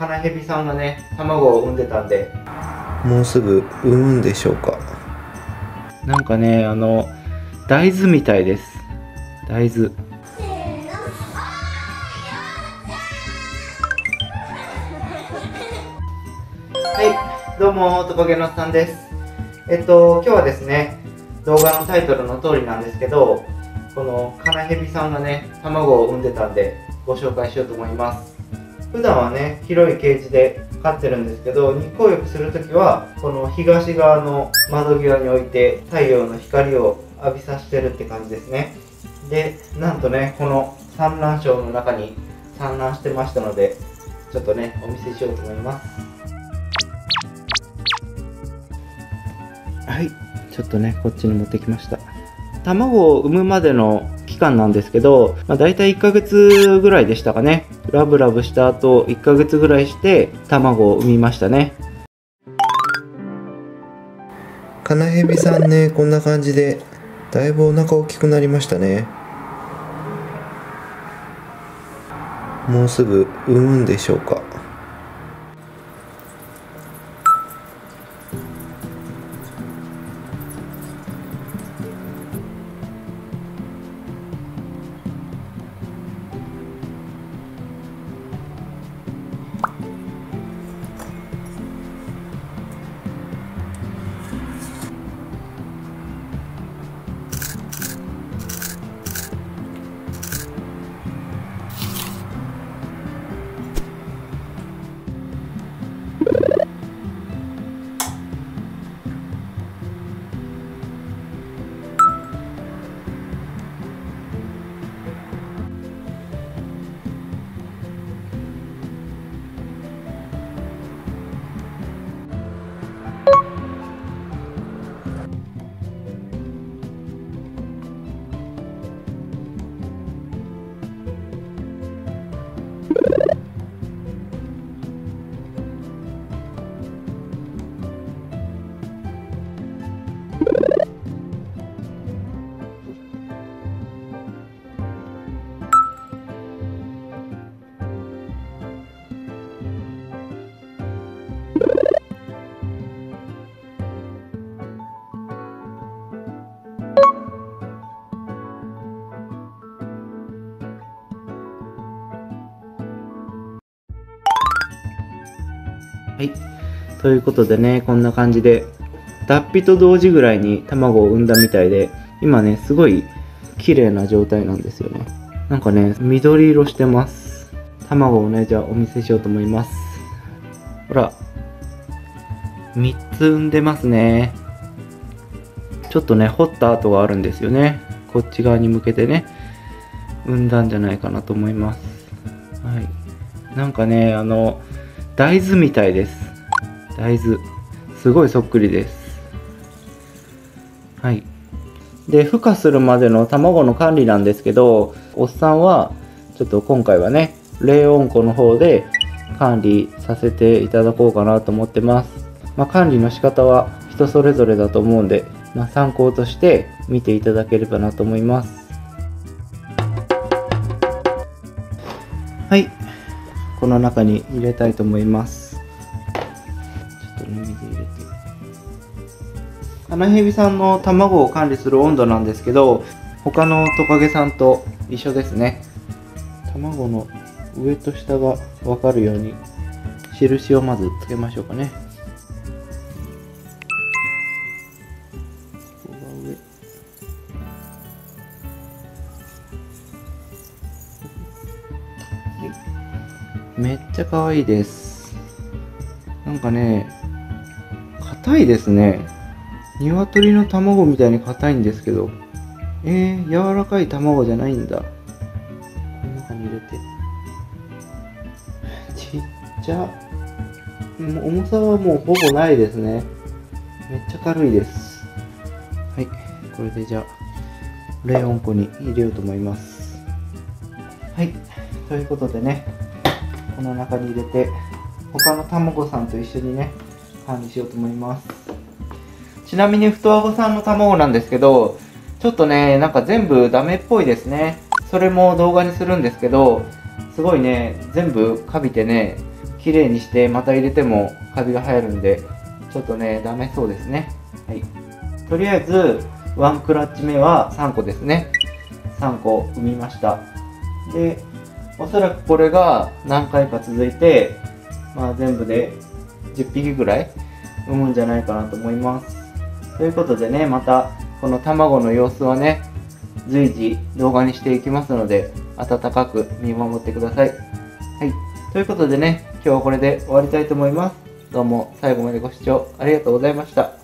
カナヘビさんがね卵を産んでたんで。もうすぐ産むんでしょうか。なんかねあの大豆みたいです。大豆。はいどうもトカゲのさんです。えっと今日はですね動画のタイトルの通りなんですけどこのカナヘビさんがね卵を産んでたんでご紹介しようと思います普段はね広いケージで飼ってるんですけど日光浴する時はこの東側の窓際に置いて太陽の光を浴びさせてるって感じですね。でなんとねこの産卵床の中に産卵してましたのでちょっとねお見せしようと思います。はいちょっとねこっちに持ってきました。卵を産むまでの間なんですけど、まあ、大体1ヶ月ぐらいでしたかね。ラブラブした後1ヶ月ぐらいして卵を産みましたね。カナヘビさんねこんな感じでだいぶお腹大きくなりましたね。もうすぐ産むんでしょうか。はい。ということでね、こんな感じで、脱皮と同時ぐらいに卵を産んだみたいで、今ね、すごい綺麗な状態なんですよね。なんかね、緑色してます。卵をね、じゃあお見せしようと思います。ほら。3つ産んでますね。ちょっとね、掘った跡があるんですよね。こっち側に向けてね、産んだんじゃないかなと思います。はい。なんかね、あの、大豆みたいです。大豆。すごいそっくりです。はい。で孵化するまでの卵の管理なんですけどおっさんはちょっと今回はね冷温庫の方で管理させていただこうかなと思ってます。まあ、管理の仕方は人それぞれだと思うんで、まあ、参考として見ていただければなと思います。はい。この中に入れたいと思います。ちょっとね、水入れて。カナヘビさんの卵を管理する温度なんですけど、他のトカゲさんと一緒ですね。卵の上と下が分かるように印をまずつけましょうかね。めっちゃ可愛いです。なんかね、硬いですね。鶏の卵みたいに硬いんですけど。えー、柔らかい卵じゃないんだ。この中に入れて。ちっちゃ。重さはもうほぼないですね。めっちゃ軽いです。はい。これでじゃあ、冷温庫に入れようと思います。はい。ということでね、この中に入れて他の卵さんと一緒にね管理しようと思います。ちなみに太あごさんの卵なんですけどちょっとねなんか全部ダメっぽいですね。それも動画にするんですけどすごいね全部カビてね綺麗にしてまた入れてもカビが生えるんでちょっとねダメそうですね。はい。とりあえずワンクラッチ目は3個ですね。3個産みました。でおそらくこれが何回か続いてまあ全部で10匹ぐらい産むんじゃないかなと思います。ということでねまたこの卵の様子はね随時動画にしていきますので温かく見守ってください。はい。ということでね今日はこれで終わりたいと思います。どうも最後までご視聴ありがとうございました。